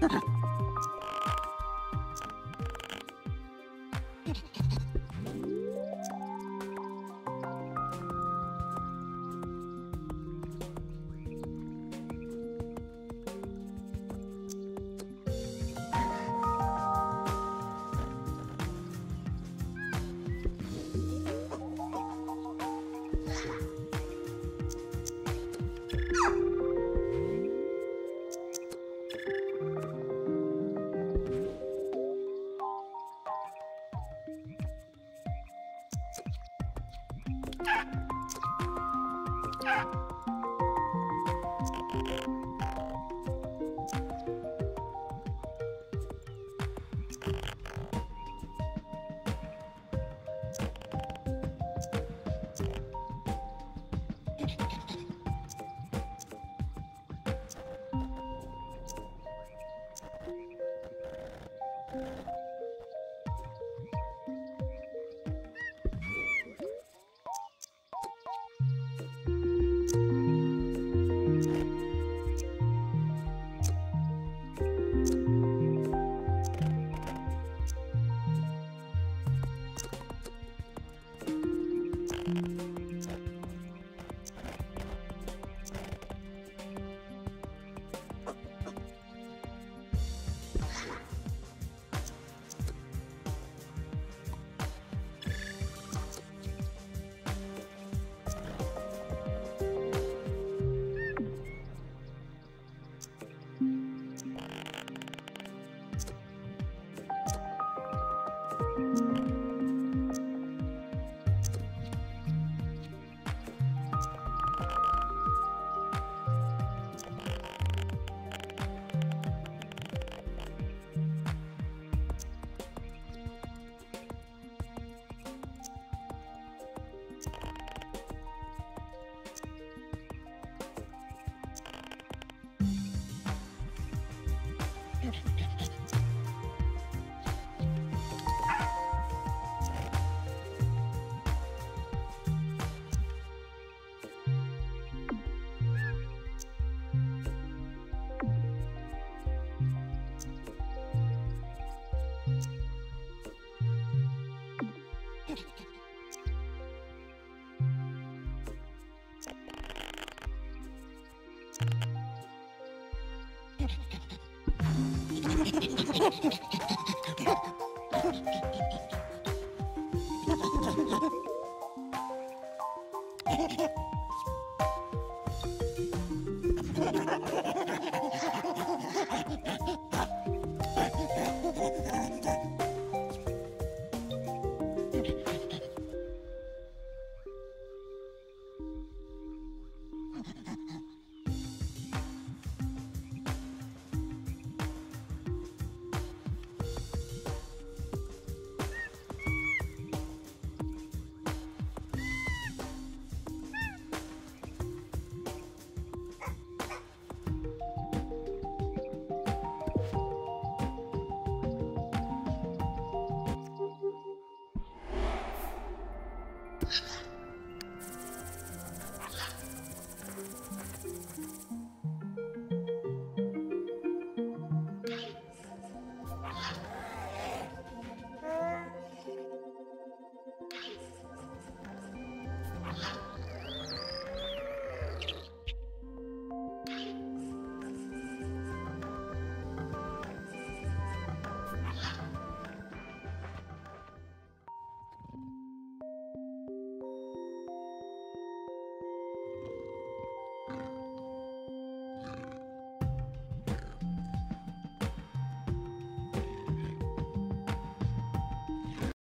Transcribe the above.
ハハハ! Ha ha ha. Ha ha ha.